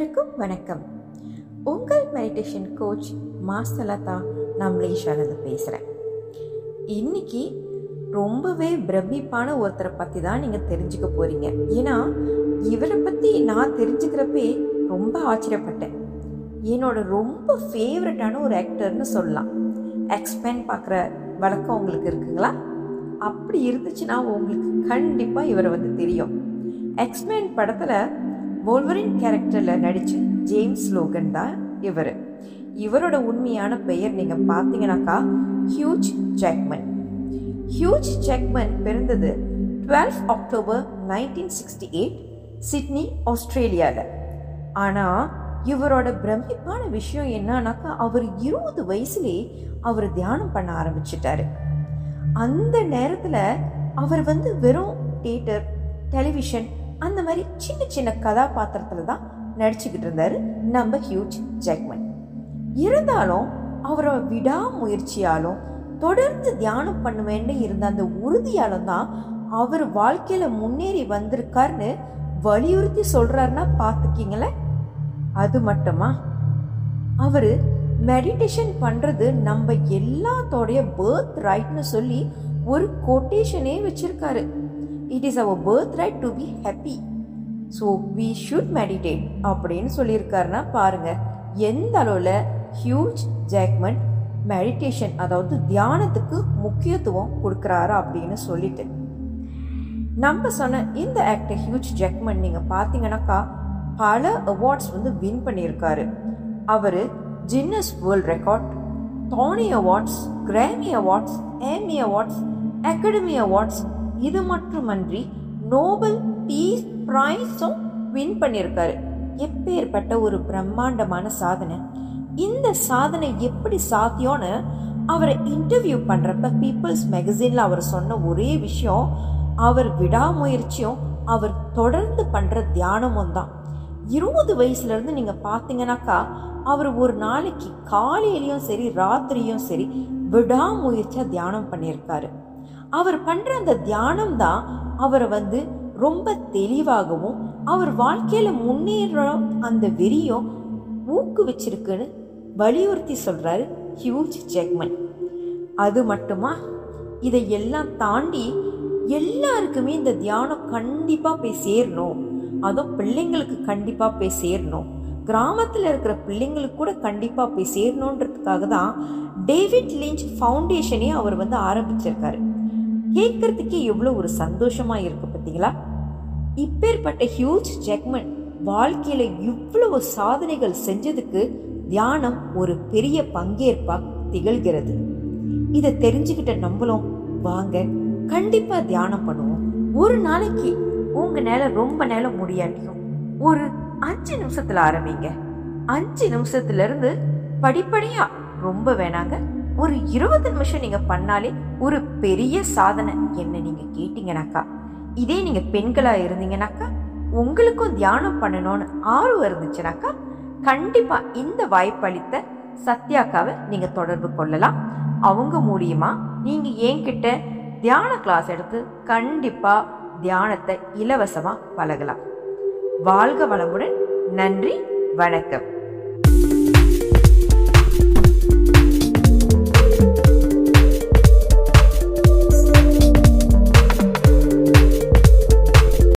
அனைவருக்கும் வணக்கம். உங்கள் மெடிடேஷன் கோச் மாஸ்தலதா நம்லேஷானது பேசுகிறேன் இன்னைக்கு ரொம்பவே பிரமிப்பான ஒருத்தரை பற்றி தான் நீங்கள் தெரிஞ்சுக்க போகிறீங்க ஏன்னா இவரை பற்றி நான் தெரிஞ்சுக்கிறப்பே ரொம்ப ஆச்சரியப்பட்டேன். என்னோட ரொம்ப ஃபேவரட்டான ஒரு ஆக்டர்னு சொல்லலாம். எக்ஸ்பேன் பார்க்குற வழக்கம் உங்களுக்கு இருக்குங்களா? அப்படி இருந்துச்சுன்னா உங்களுக்கு கண்டிப்பாக இவரை வந்து தெரியும். எக்ஸ்மேன் படத்தில் போல்வரின் கேரக்டரில் நடித்த ஜேம்ஸ் லோகன் தான் இவர். இவரோட உண்மையான பெயர் நீங்கள் பார்த்தீங்கன்னாக்கா ஹியூஜ் ஜாக்மன் ஹியூஜ் ஜாக்மன் பிறந்தது twelve October nineteen sixty eight Sydney ஆஸ்திரேலியாவில் ஆனால் இவரோட பிரமிப்பான விஷயம் என்னன்னாக்கா அவர் இருபது வயசுலேயே அவர் தியானம் பண்ண ஆரம்பிச்சிட்டாரு. அந்த நேரத்தில் அவர் வந்து வெறும் தியேட்டர் டெலிவிஷன் அந்த மாதிரி சின்ன சின்ன கதாபாத்திரத்தில் தான் நடிச்சுக்கிட்டு இருந்தார் நம்ம ஹியூஜ் ஜெக்மன். இருந்தாலும் அவரோட விடாமுயற்சியாலும் தொடர்ந்து தியானம் பண்ணுவேன்னு இருந்த அந்த உறுதியாலும் தான் அவர் வாழ்க்கையில் முன்னேறி வந்திருக்காருன்னு வலியுறுத்தி சொல்கிறாருன்னா பார்த்துக்கிங்களேன் அது மட்டுமா? அவர் மெடிடேஷன் பண்ணுறது நம்ம எல்லாத்தோடைய பேர்த் ரைட்னு சொல்லி ஒரு கொட்டேஷனே வச்சுருக்காரு. It is our birthright to be happy so we should meditate அப்படின்னு சொல்லியிருக்காருன்னா பாருங்கள் எந்த அளவில் ஹியூஜ் ஜாக்மெண்ட் மெடிடேஷன் அதாவது தியானத்துக்கு முக்கியத்துவம் கொடுக்குறாரு அப்படின்னு சொல்லிட்டு. நம்ம சொன்ன இந்த ஆக்டர் ஹியூஜ் ஜெக்மன் நீங்கள் பார்த்தீங்கன்னாக்கா பல அவார்ட்ஸ் வந்து வின் பண்ணியிருக்காரு. அவர் Guinness world record Tony awards Grammy awards Emmy awards academy awards இது மட்டுமன்றி நோபல் பீஸ் ப்ரைஸும் வின் பண்ணியிருக்காரு. எப்பேற்பட்ட ஒரு பிரம்மாண்டமான சாதனை. இந்த சாதனை எப்படி சாத்தியம்னு அவரை இன்டர்வியூ பண்ணுறப்ப பீப்புள்ஸ் மேகசினில் அவர் சொன்ன ஒரே விஷயம் அவர் விடாமுயற்சியும் அவர் தொடர்ந்து பண்ணுற தியானமும் தான். இருபது வயசுலேருந்து நீங்கள் பார்த்தீங்கன்னாக்கா அவர் ஒரு நாளைக்கு காலையிலையும் சரி ராத்திரியும் சரி விடாமுயற்சியாக தியானம் பண்ணியிருக்காரு. அவர் பண்ணுற அந்த தியானம் தான் அவரை வந்து ரொம்ப தெளிவாகவும் அவர் வாழ்க்கையில் முன்னேற அந்த வெறியும் ஊக்குவிச்சிருக்குன்னு வலியுறுத்தி சொல்கிறாரு ஹியூஜ் ஜெக்மன். அது மட்டுமா? இதை எல்லாம் தாண்டி எல்லாருக்குமே இந்த தியானம் கண்டிப்பாக போய் சேரணும். அதுவும் பிள்ளைங்களுக்கு கண்டிப்பாக போய் சேரணும். கிராமத்தில் இருக்கிற பிள்ளைங்களுக்கு கூட கண்டிப்பாக போய் சேரணுன்றதுக்காக தான் டேவிட் லிஞ்ச் ஃபவுண்டேஷனே அவர் வந்து ஆரம்பிச்சிருக்காரு. கேட்கறதுக்கே எவ்வளோ ஒரு சந்தோஷமாக இருக்கு பார்த்தீங்களா இப்பேற்பட்ட ஹியூஜ் ஜெக்மன் வாழ்க்கையில் இவ்வளவு சாதனைகள் செஞ்சதுக்கு தியானம் ஒரு பெரிய பங்கேற்பாக திகழ்கிறது. இதை தெரிஞ்சுக்கிட்ட நம்மளும் வாங்க கண்டிப்பாக தியானம் பண்ணுவோம். ஒரு நாளைக்கு உங்கள் நேரம் ரொம்ப நேரம் முடியாட்டியும் ஒரு அஞ்சு நிமிஷத்தில் ஆரம்பிங்க. அஞ்சு நிமிஷத்துலேருந்து படிப்படியாக ரொம்ப வேணாங்க. ஒரு இருபது நிமிஷம் நீங்கள் பண்ணாலே ஒரு பெரிய சாதனை. என்ன நீங்கள் கேட்டிங்கனாக்கா இதே நீங்கள் பெண்களாக இருந்தீங்கனாக்கா உங்களுக்கும் தியானம் பண்ணணும்னு ஆர்வம் இருந்துச்சுனாக்கா கண்டிப்பாக இந்த வாய்ப்பளித்த சத்யாக்காவை நீங்கள் தொடர்பு கொள்ளலாம். அவங்க மூலியமாக நீங்கள் என்கிட்ட தியான கிளாஸ் எடுத்து கண்டிப்பாக தியானத்தை இலவசமாக பழகலாம். வாழ்க வளமுடன். நன்றி. வணக்கம்.